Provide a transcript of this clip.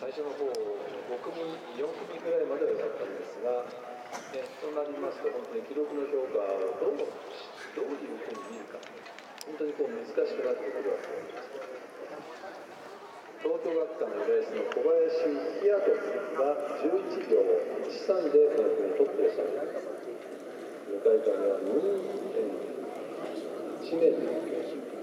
最初の方5組4組ぐらいまでは良かったんですが、ね、そうなりますと本当に記録の評価をどうどういうふうに見るか本当にこう難しくなってくるわけです東京学館のレースの小林ヒアトが11秒13でこの組トップでした向かい側には2.1メートル